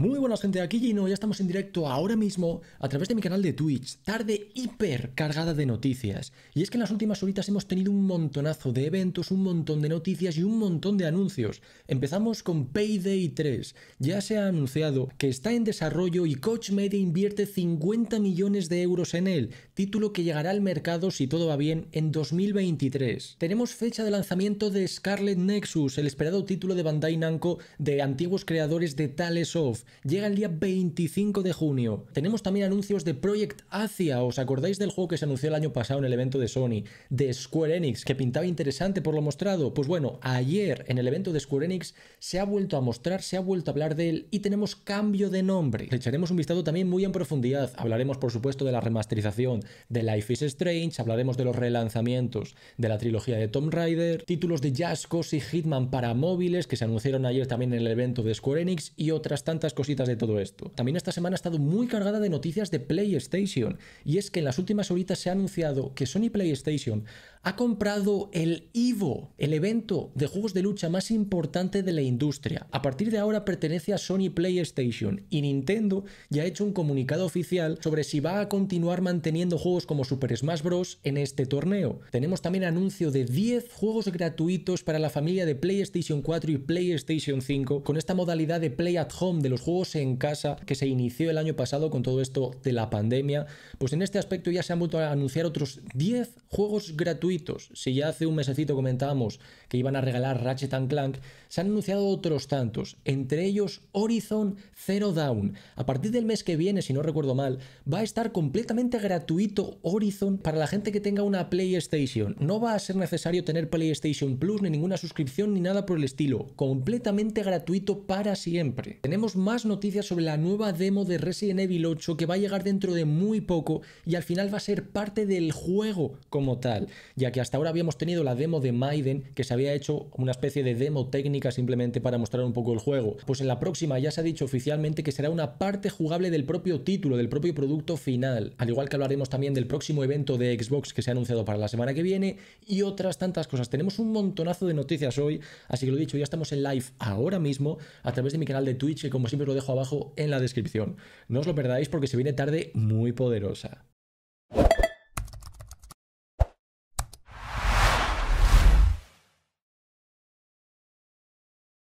Muy buenas gente, aquí Gino, ya estamos en directo ahora mismo a través de mi canal de Twitch, tarde hiper cargada de noticias. Y es que en las últimas horitas hemos tenido un montonazo de eventos, un montón de noticias y un montón de anuncios. Empezamos con Payday 3, ya se ha anunciado que está en desarrollo y Coach Media invierte 50 millones de euros en él, título que llegará al mercado si todo va bien en 2023. Tenemos fecha de lanzamiento de Scarlet Nexus, el esperado título de Bandai Namco de antiguos creadores de Tales of llega el día 25 de junio. Tenemos también anuncios de Project Asia, ¿os acordáis del juego que se anunció el año pasado en el evento de Sony? De Square Enix, que pintaba interesante por lo mostrado. Pues bueno, ayer en el evento de Square Enix se ha vuelto a mostrar, se ha vuelto a hablar de él y tenemos cambio de nombre. Le echaremos un vistazo también muy en profundidad. Hablaremos por supuesto de la remasterización de Life is Strange, hablaremos de los relanzamientos de la trilogía de Tomb Raider, títulos de Just Cause y Hitman para móviles que se anunciaron ayer también en el evento de Square Enix y otras tantas cositas de todo esto. También esta semana ha estado muy cargada de noticias de PlayStation y es que en las últimas horitas se ha anunciado que Sony PlayStation ha comprado el Evo, el evento de juegos de lucha más importante de la industria. A partir de ahora pertenece a Sony PlayStation y Nintendo ya ha hecho un comunicado oficial sobre si va a continuar manteniendo juegos como Super Smash Bros. en este torneo. Tenemos también anuncio de 10 juegos gratuitos para la familia de PlayStation 4 y PlayStation 5 con esta modalidad de Play at Home de los juegos en casa que se inició el año pasado con todo esto de la pandemia. Pues en este aspecto ya se han vuelto a anunciar otros 10 juegos gratuitos si ya hace un mesecito comentábamos que iban a regalar Ratchet Clank, se han anunciado otros tantos, entre ellos Horizon Zero Dawn. A partir del mes que viene, si no recuerdo mal, va a estar completamente gratuito Horizon para la gente que tenga una PlayStation. No va a ser necesario tener PlayStation Plus ni ninguna suscripción ni nada por el estilo. Completamente gratuito para siempre. Tenemos más noticias sobre la nueva demo de Resident Evil 8 que va a llegar dentro de muy poco y al final va a ser parte del juego como tal ya que hasta ahora habíamos tenido la demo de Maiden, que se había hecho una especie de demo técnica simplemente para mostrar un poco el juego. Pues en la próxima ya se ha dicho oficialmente que será una parte jugable del propio título, del propio producto final. Al igual que hablaremos también del próximo evento de Xbox que se ha anunciado para la semana que viene y otras tantas cosas. Tenemos un montonazo de noticias hoy, así que lo dicho, ya estamos en live ahora mismo a través de mi canal de Twitch, que como siempre lo dejo abajo en la descripción. No os lo perdáis porque se viene tarde muy poderosa.